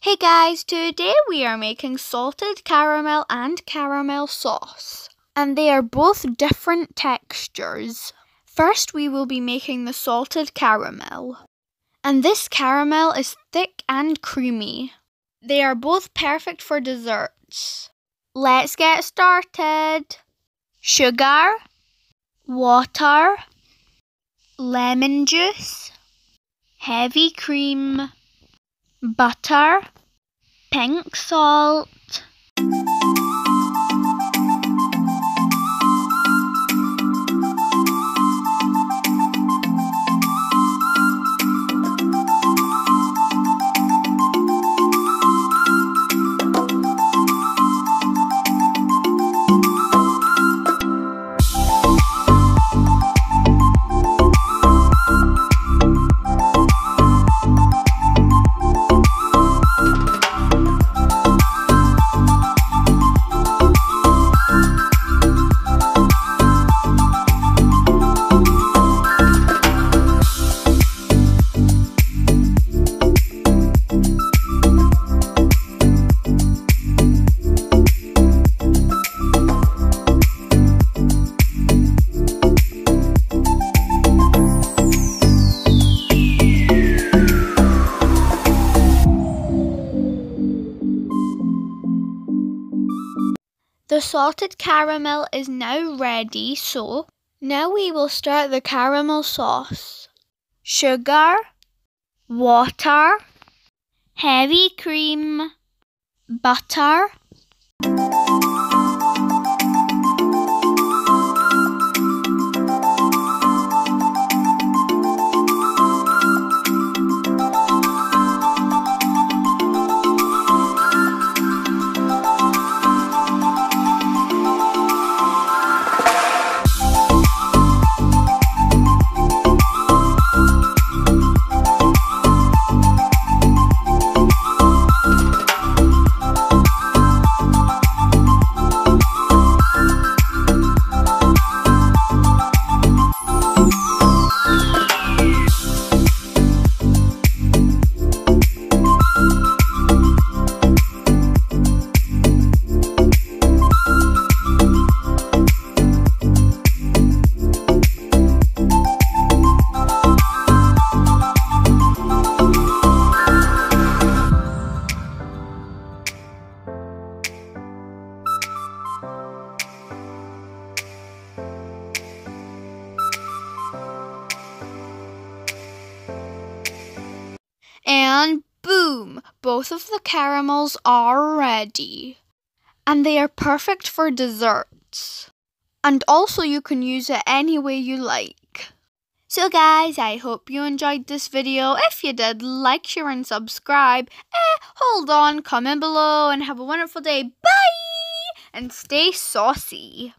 Hey guys, today we are making salted caramel and caramel sauce. And they are both different textures. First, we will be making the salted caramel. And this caramel is thick and creamy. They are both perfect for desserts. Let's get started. Sugar, water, lemon juice, heavy cream, butter, pink salt. The salted caramel is now ready, so now we will start the caramel sauce. Sugar, water, heavy cream, butter. And boom! Both of the caramels are ready. And they are perfect for desserts. And also, you can use it any way you like. So, guys, I hope you enjoyed this video. If you did, like, share, and subscribe. Eh, hold on, comment below, and have a wonderful day. Bye! And stay saucy.